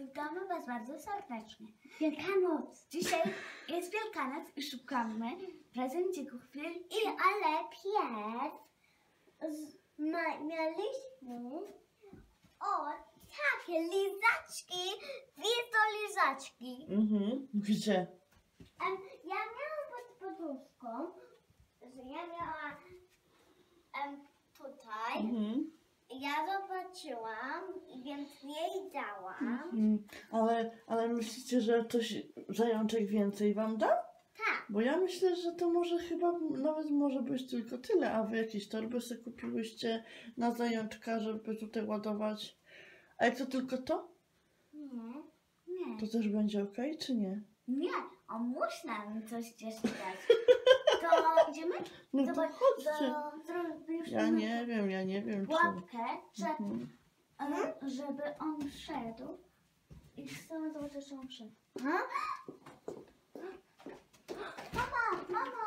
Witamy Was bardzo serdecznie. Wielkanoc. Dzisiaj jest Wielkanoc i szukamy prezencików wielkich. I ale pies z, ma, mieliśmy o takie lizaczki, to lizaczki. Mhm. Gdzie? Em, ja miałam pod poduszką, że ja miałam em, tutaj. Mhm. Ja zobaczyłam, więc jej dałam. Mm, Ale, ale myślicie, że coś zajączek więcej wam da? Tak, Bo ja myślę, że to może chyba nawet może być tylko tyle, a wy jakieś torby sobie kupiłyście na zajączka, żeby tutaj ładować. A jak to tylko to, nie. Nie, to też będzie ok, czy nie? nie, on musi nam coś jeszcze dać. To idziemy? No to Zobacz, chodźcie. do, Ja nie wiem, ja nie wiem, czy... pułapkę, że, Mhm. żeby on wszedł. I chcemy zobaczyć, czy on wszedł. Mama, mama,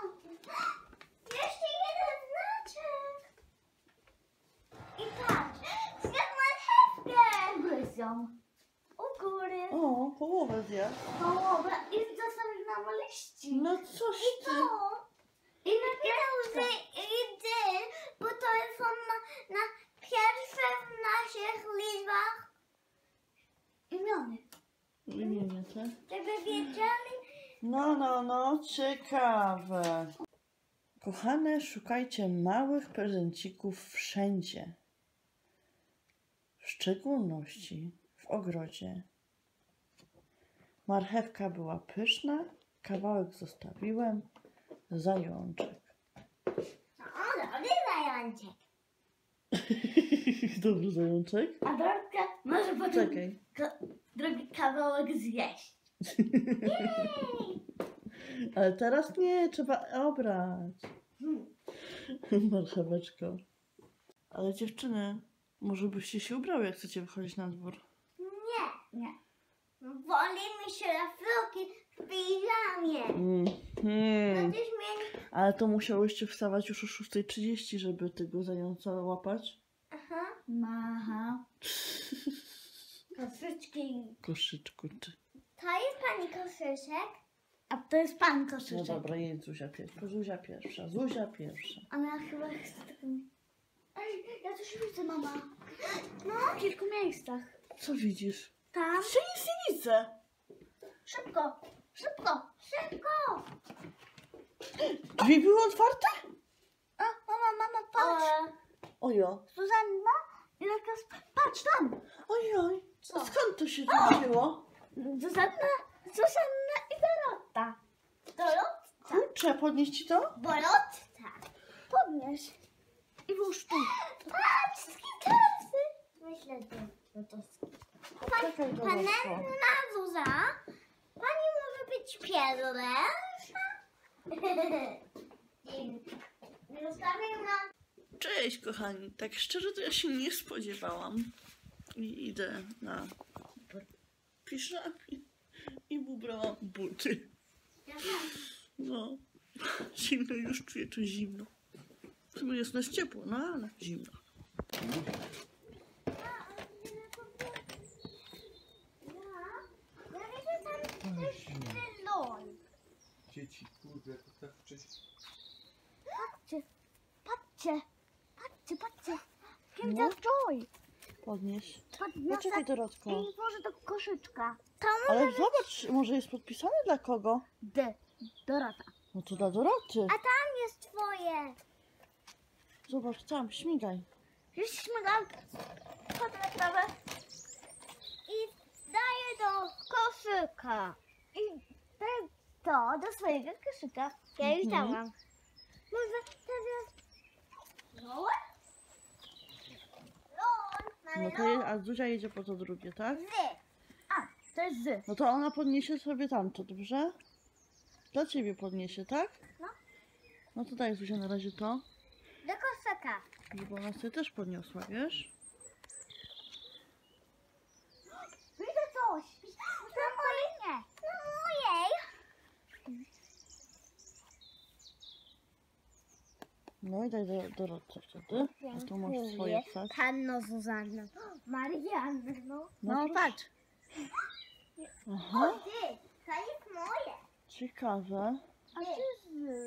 jeszcze jeden znaczek. I patrz, zjadł marchewkę. Gryzą. U góry. O, połowę zjadł. Połowę i zostawił nam liści. No coś ty. To. I Napisał, że idy, bo to są na, na pierwsze w naszych liczbach, imiony. Imienie, tak? żeby wiedzieli. No, no, no, ciekawe. Kochane, szukajcie małych prezencików wszędzie. W szczególności w ogrodzie. Marchewka była pyszna, kawałek zostawiłem, zajączek. O, dobry zajączek. Dobry zajączek? A Dorka może potem Czekaj. ka- drugi kawałek zjeść. Ale teraz nie, trzeba obrać. Marcheweczko. Ale dziewczyny, może byście się ubrały, jak chcecie wychodzić na dwór. Nie, Nie. wolimy się rafloki w piżamie. Mhm. Będziesz mieli... Ale to musiałyście wstawać już o 6.30, żeby tego zająca łapać? Aha. Maha. Koszyczki. Koszyczku ty. To jest pani koszyczek. A to jest pan No koszyczek. dobra, jedź Zuzia pierwsza. Zuzia pierwsza. Zuzia pierwsza. Ona chyba chce taką... Ej, ja coś widzę, mama. No, w kilku miejscach. Co widzisz? Tam. Nic nie widzę. Szybko. Szybko. Szybko! Drzwi były otwarte? A, mama, mama, patrz. Ojo. Zuzanna i Lukas, patrz tam. Ojoj. Co? A skąd to się wzięło? Zuzanna, Zuzanna i Dorota. Dorot? Kurczę, podnieść ci to? Borotta. Podnieś. I włóż tu. Patrz, skitelsy. Myślę, że to Czekaj, Dorotko. Panna Zuza, pani może być pierwsza? Nie zostawię na... Cześć, kochani. Tak szczerze to ja się nie spodziewałam. I idę na piżamie i ubrałam buty. No, zimno już czuję tu zimno. Chyba jest nas ciepło, no ale zimno. Ja widzę tam też melon. Dzieci, kurde, to tak wcześniej. Patrzcie, patrzcie, patrzcie, patrzcie. Kim No. Joy. Podnieś. Podniosę Poczekaj, Dorotko. i włożę do koszyczka. Ale zobacz, może jest podpisane dla kogo? D. Dorota. No to dla Doroty. A tam jest twoje. Zobacz tam, śmigaj. Już śmigam. Chodzę na trawę. I daję do koszyka. I daję to do swojego koszyka. Ja już Mhm. dałam. Może teraz... Lon, mamy No to je, a Zuzia jedzie po to drugie, tak? Zy. A, to jest z. No to ona podniesie sobie tamto, dobrze? Dla ciebie podniesie, tak? No. No to daj Zuzia na razie to, Do koszyka. żeby ona sobie też podniosła, wiesz? Widzę coś. Na moje. Na mojej. No i daj do, Dorotce wtedy. A tu masz swoje wsadź. Panno Zuzanna. Marianno. No, No proszę. patrz. Aha, Ty, to jest moje. ciekawe. A ty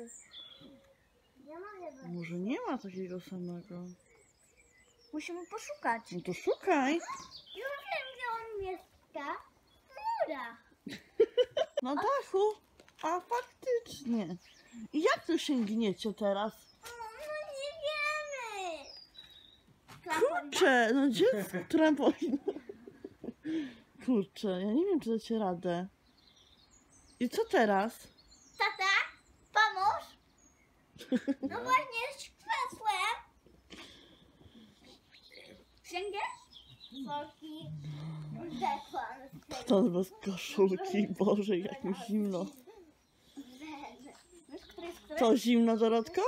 z... Ja mogę. Może nie ma takiego samego. Musimy poszukać. No to szukaj. Już wiem, gdzie on mieszka. W murach. Na dachu. A faktycznie. I jak tu sięgniecie teraz? No nie wiemy. Kurczę, no gdzie jest trampolina? Kurczę, ja nie wiem, czy dacie radę. I co teraz? Tata, pomóż. No właśnie z krzesłem. Sięgniesz? Soki. Zdechłam z tego. To bez koszulki, Boże, jak mi zimno. Wiesz, który jest który? To zimno, Dorotka?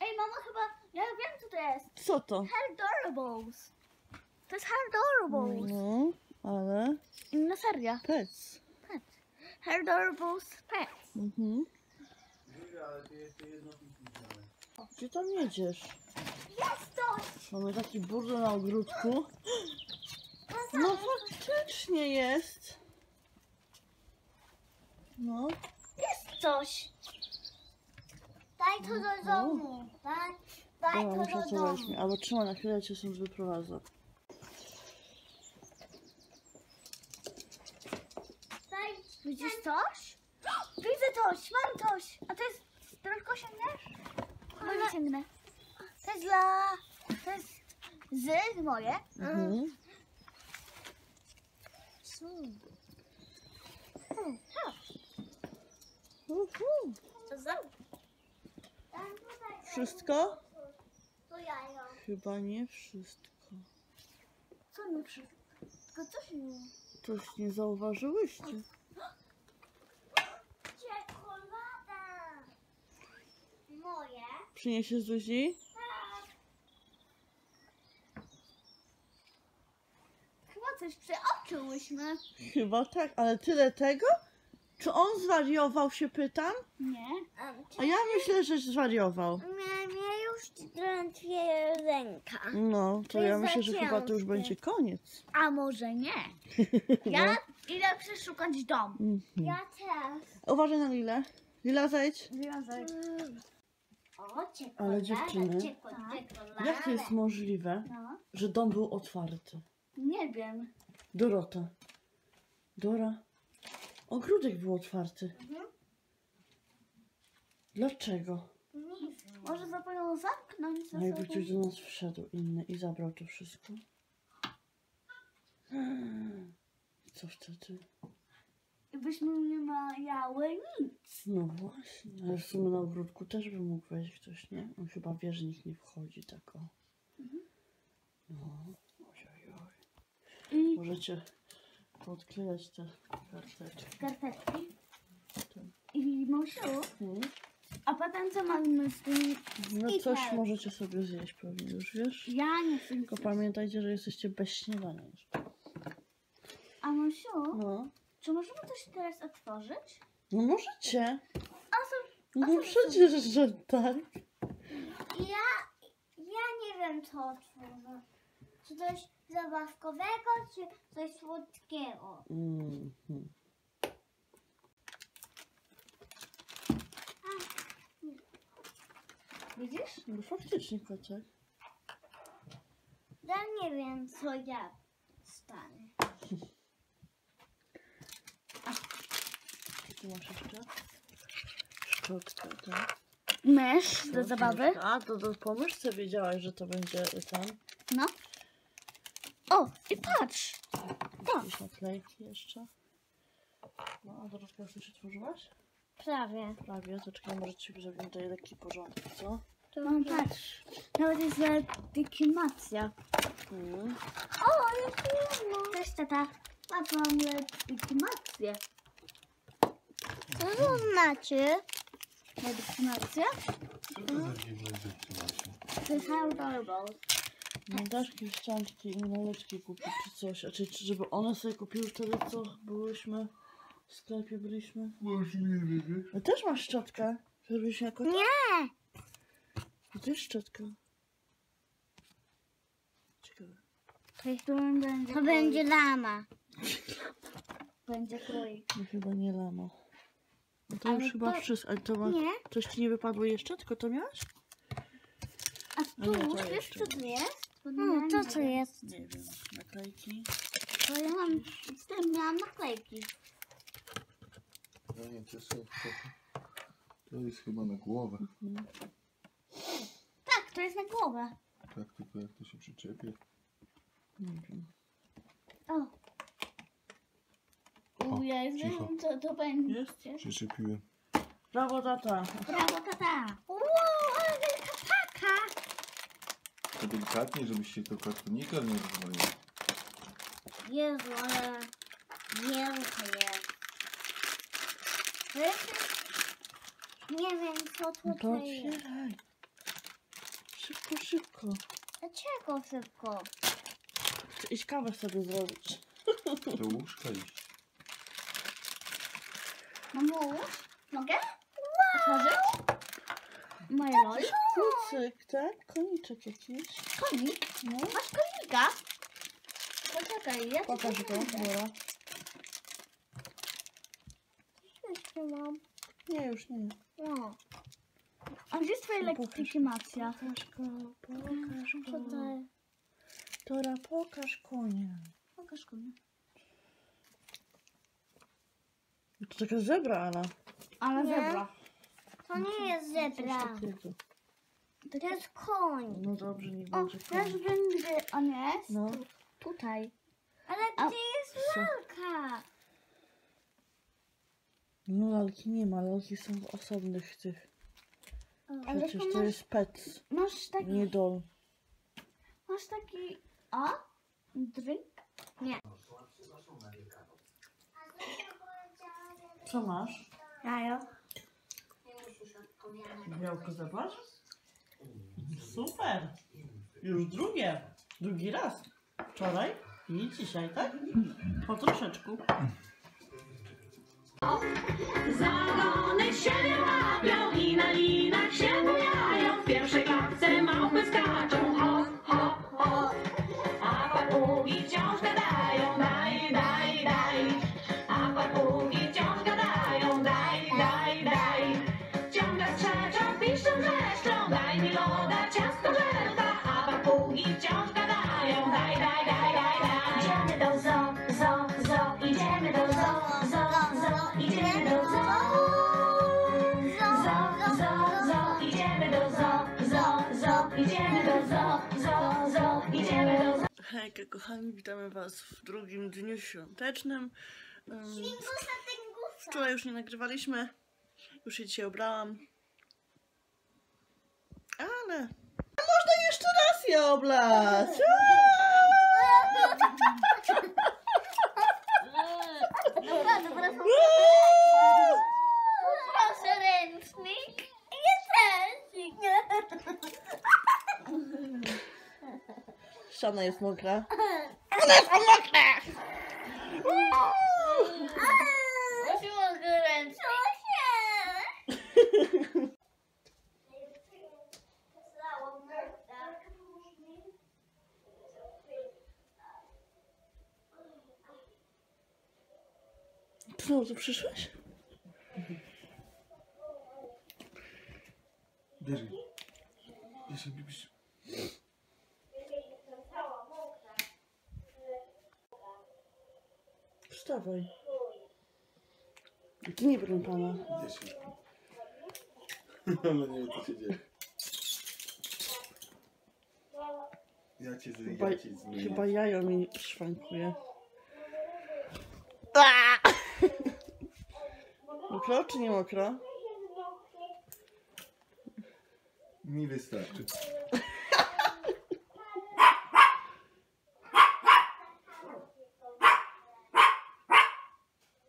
Ej, mama chyba... Ja wiem, to jest. Co to? Hairdorables. To jest Hairdorables. No, ale Inna seria. pec. Hairdorables Pets. Mhm. Ty jeszcze jedno pisałem. Gdzie tam jedziesz? Jest coś. Mamy taki burdel na ogródku. No faktycznie jest. No, Jest coś. Daj to do domu. Daj, daj dobra, muszę do domu. weźmie. Albo trzymaj na chwilę, cię stąd wyprowadzę. Widzisz coś? Widzę coś, mam coś. A to jest... Tylko sięgniesz? No nie sięgnę. To jest dla... To jest z moje. Mhm. Uhu. Daj tutaj. Wszystko? Chyba nie wszystko. Co nie wszystko? Tylko coś nie... Coś nie zauważyłyście. Czekolada. Moje. Przyniesie Zuzi? Chyba coś przeoczyłyśmy. Chyba tak, ale tyle tego? Czy on zwariował się pytam? Nie. A ja myślę, że zwariował. Mnie, mnie już drętwie ręka. No, to To ja myślę, że chyba to już będzie koniec. A może nie? Ja idę przeszukać dom. Mhm. Ja też. Uważaj na Lilę. Lila, zejdź. Związek. O, czekolada. Ale dziewczyny, czekolada. Jak to jest możliwe, No. że dom był otwarty? Nie wiem. Dorota. Dora. Ogródek był otwarty. Mhm. Dlaczego? Może zapomniał zamknąć za No jakby sobą. ktoś do nas wszedł inny i zabrał to wszystko. Co wtedy? I byśmy nie miały nic. No właśnie, ale w sumie na ogródku też by mógł wejść ktoś, nie? On chyba wie, że nikt nie wchodzi tak o. No, ojoj, oj. I Możecie podklejać te karteczki. skarpetki. Tak. I Mosiu. Mhm. A potem co mamy z tym? No I coś tak. możecie sobie zjeść pewnie już, wiesz? Ja nie chcę Tylko pamiętajcie, że jesteście bez śniadania. A Mosiu, No, czy możemy coś teraz otworzyć? no możecie. A są... No co- przecież, że tak. Ja, ja nie wiem co otworzę. Czy coś zabawkowego, czy coś słodkiego. Mhm. Widzisz? No faktycznie kociak. Ja nie wiem co ja stanę. Tu masz jeszcze szczotkę, tak? Mysz do zabawy. A, to do pomyszce wiedziałaś, że to będzie tam. No. O, i patrz. Jakieś naklejki jeszcze. No, a Dorotka już otworzyłaś? Prawie. Prawie, to czekaj, może ci zrobimy tutaj lekki porządek, co? No patrz. Nawet jest legitymacja. Mhm. O, jest jedno. Cześć tata. Patrz, mam legitymację. Co to znaczy? Legitymacja? Co to za dziwne rzeczy To jest adorable. No dasz jakieś szczątki i maleczki kupić czy coś, a czy, czy żeby one sobie kupiły wtedy, co byłyśmy w sklepie byliśmy? Możliwe, wiesz? A też masz szczotkę, żebyś jako... Nie. I też szczotka. Ciekawe. To jest to będzie. To będzie lama. będzie królik. No chyba nie lama. No to Ale już chyba to- wszystko. Ale to ma... Nie? Coś ci nie wypadło jeszcze? Tylko to miałaś? A tu, to wiesz jeszcze co tu jest? Ja to nie co wiem. jest? Nie wiem. Naklejki. Bo ja mam, z tym miałam naklejki. No nie, to, jest chyba na głowę. Tak, to jest na głowę. Tak, tylko jak to się przyczepie. Nie wiem. O. O, ja cicho. wiem, co to będzie. Jest? Przyczepiłem. Brawo, tata. Brawo, tata. Wow, ale wielka paka. To delikatnie, żebyś się to kartonika nie rozwalił. Jezu, ale wielka jest. Nie wiem, co No to tutaj jest. otwieraj. Szybko, szybko. Dlaczego szybko? Chcę iść kawę sobie zrobić. Do łóżka iść. Mamu, mogę? Otworzyć? Moje loli? Kucyk, tak? Koniczek jakiś. Konik? No. Masz konika? Poczekaj, ja Pokaż go, pokażę. Dora. Jeszcze mam. Nie, już nie. No. A gdzie jest twoja pokaż. legitymacja? Pokaż go, pokaż go. to jest? Dora, pokaż konia. Pokaż konia. To taka zebra, Ala. Ale Nie. zebra. To nie jest Coś zebra. takiego. To jest koń. No dobrze, nie O, będzie konia. wiem, gdzie on jest. No. Tu, tutaj. Ale A- gdzie jest lalka? No lalki nie ma, lalki są w osobnych tych. Ale Przecież to masz, jest pec, masz taki, nie dol. masz taki, a? Drink? Nie. Co masz? Jajo. Białko zobacz. Super. Już drugie. Drugi raz. Wczoraj i dzisiaj, tak? Po troszeczku. Oh, Cause I Hejka kochani, witamy was w drugim dniu świątecznym. Ym, Wczoraj już nie nagrywaliśmy. Już się dzisiaj obrałam. Ale... A można jeszcze raz je oblać! Proszę ręcznik. Jest ręcznik. Ściana jest mokra. Musi mogę ręcznik. Znowu tu przyszłeś? Bierz, bierz. Wstawaj. Ty nie broń pana. Ale nie wiem, co się dzieje. Ja cię, z- Chyba, ja cię zmienię. chyba jajo mi szwankuje. Mokro czy nie mokro? Mi wystarczy.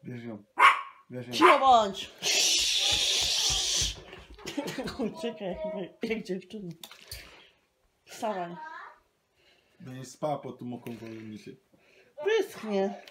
Bierz ją. Cicho bądź! Uciekaj jak, jak dziewczyna. Wstawaj. Będziesz spała pod tą moką wolą się. Wyschnie.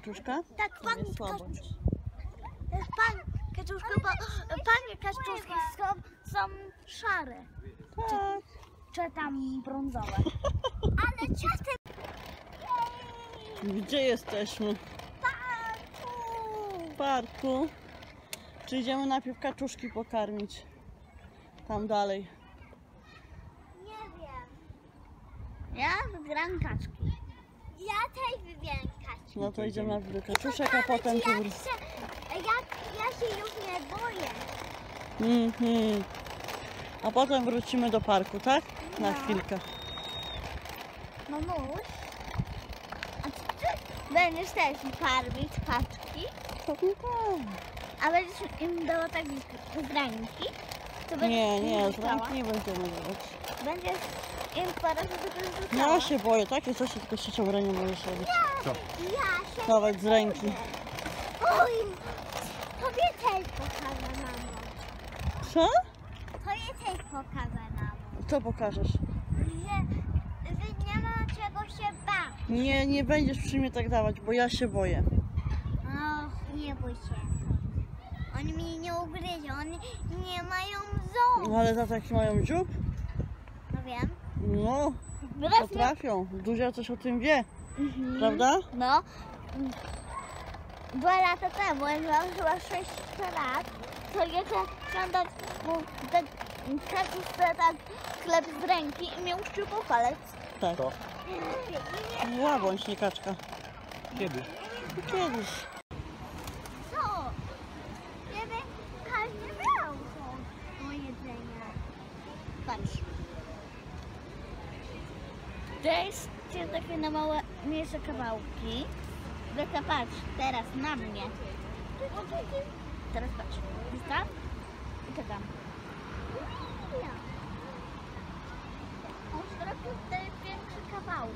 Kaczuszka? Tak, pan kaczuszka. Jest pan kaczuszka, bo panie kaczuszki są, są szare. Tak. Czy tam brązowe. Ale ciastem Gdzie jesteśmy? W parku. Czy idziemy najpierw kaczuszki pokarmić? Tam dalej. Nie wiem. Ja wybieram kaczki. Ja też wybieram kaczkę. No to idziemy najpierw do kaczuszek, a potem tu jak wrócimy. się, jak ja się już nie boję. Mhm. A potem wrócimy do parku, tak? Na chwilkę. Mamuś, a czy ty będziesz też karmić kaczki? Pewnie tak. A będziesz im dała tak z, ręki? Nie, nie, z ręki nie będziemy dawać. Będziesz im parę No rzucała. ja się boję, takie coś tylko z trzecią ręką możesz robić. Ja się Dawać z ręki. Oj, tobie też pokażę, mamo. Co? Tobie też pokażę, mamo. Co pokażesz? Że, że nie ma czego się bać. Nie, nie będziesz przy mnie tak dawać, bo ja się boję. Och, nie bój się. Oni mnie nie ugryzą, oni nie mają ząb. No ale za taki mają dziób? No wiem. No, potrafią. Duzia coś o tym wie, prawda? No. Dwa lata temu, jak miałam chyba 6 lat, to jeszcze dać mu kaczuszce tak chleb z ręki i mnie uszczypał palec. Tak. To. Łabądź, nie kaczka. Kiedy? Kiedyś. Co? Żeby każdy miał to do jedzenia. Patrz. To jest jest takie na małe, mniejsze kawałki. Tylko patrz, teraz na mnie. Teraz patrz. Wystaw i czekam. On zrobił większe kawałki.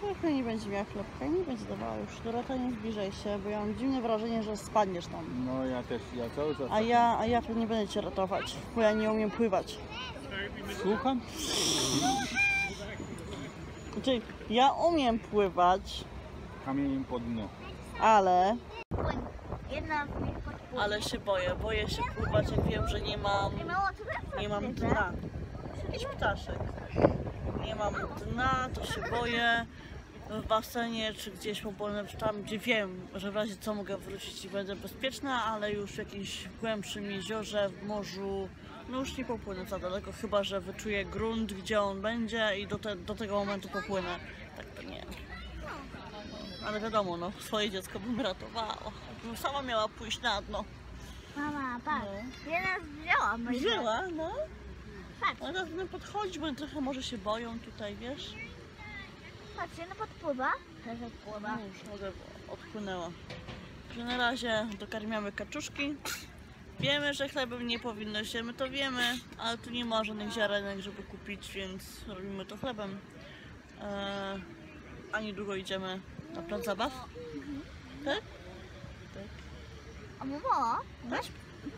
Trochę nie będzie miała chlebka, nie będzie dawała już. Dorota, nie zbliżaj się, bo ja mam dziwne wrażenie, że spadniesz tam. No ja też, ja cały czas. A ja, a ja nie będę cię ratować, bo ja nie umiem pływać. Słucham? Znaczy, ja umiem pływać, Kamieniem pod dno. ale... Jedna. Ale się boję, boję się pływać, jak wiem, że nie mam, Nie mało nie mam dna. Jakiś ptaszek. Nie mam dna, to się boję. W basenie, czy gdzieś popłynę, tam, gdzie wiem, że w razie co mogę wrócić i będę bezpieczna, ale już w jakimś głębszym jeziorze, w morzu, no już nie popłynę za daleko, chyba że wyczuję grunt, gdzie on będzie i do, te, do tego momentu popłynę. Tak to nie. Ale wiadomo, no, swoje dziecko bym ratowała. Bym sama miała pójść na dno. Mama, patrz. No. Jedna wzięła moje Wzięła, no. Patrz, Ale podchodzić, bo trochę może się boją tutaj, wiesz? Patrz, jedna podpływa. Też odpływa. No już mogę, odpłynęła. Na razie dokarmiamy kaczuszki. Wiemy, że chlebem nie powinno się, my to wiemy, ale tu nie ma żadnych ziarenek, żeby kupić, więc robimy to chlebem. Eee, a niedługo idziemy na plac zabaw. Tak? A mamo, weź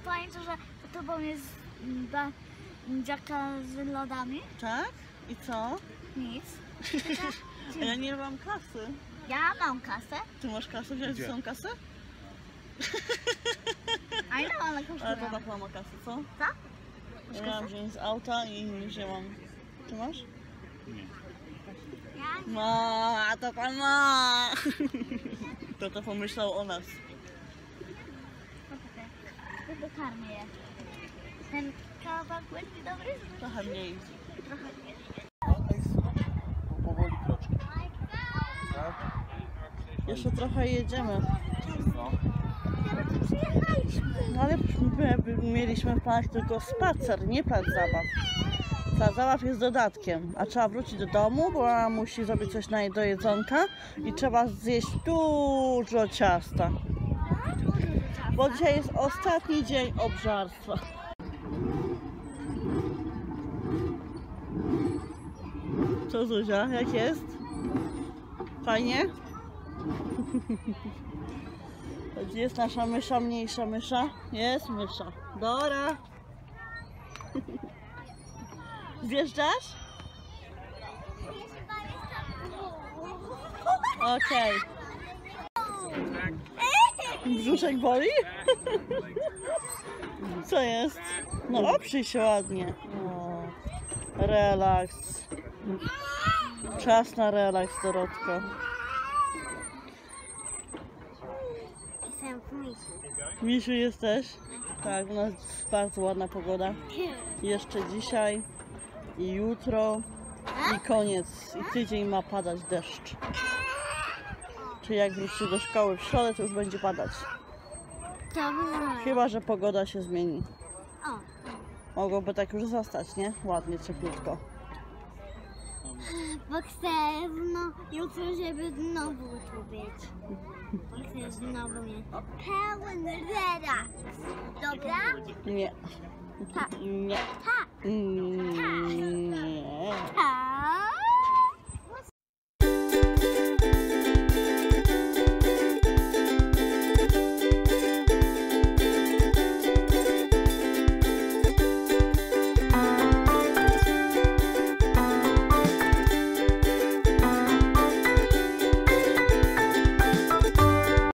pamiętasz, że to tobą jest da, dziaka z lodami? Tak? I co? Nic. A ja nie mam kasy. Ja mam kasę. Ty masz kasę? Wziąłeś Gdzie? swoją kasę? A ile ona Ale to kosztuje? tak mama kasy, co? Co? Ja miałam wziąć z auta i nie wzięłam. Ty masz? Nie. Ja Ma, to pan ma. To to pomyślał o nas. To dokarmię je. Ten kawałek będzie dobry? Trochę mniej. Trochę nie. Jeszcze trochę jedziemy. No. No ale my my mieliśmy w planach tylko spacer, nie plac zabaw. Zabaw jest dodatkiem, a trzeba wrócić do domu, bo mama musi zrobić coś na do jedzonka i trzeba zjeść dużo ciasta. Bo dzisiaj jest ostatni dzień obżarstwa. Co Zuzia, jak jest? Fajnie? Gdzie jest nasza mysza, mniejsza mysza? Jest mysza. Dora. Zjeżdżasz? Okej. Brzuszek boli? Co jest? No oprzyj się ładnie. O, relaks. Czas na relaks, Dorotko. Jestem w Misiu jesteś? Tak, u nas jest bardzo ładna pogoda. Jeszcze dzisiaj i jutro i koniec. I tydzień ma padać deszcz. Czyli jak wrócicie do szkoły w środę, to już będzie padać. Chyba, że pogoda się zmieni. Mogłoby tak już zostać, nie? Ładnie, cieplutko. Bo chcę no, jutro, żeby znowu tu być. Bo chcę znowu mieć pełen relaks. Dobra? Nie. Tak. Nie. Tak. Nie. Tak.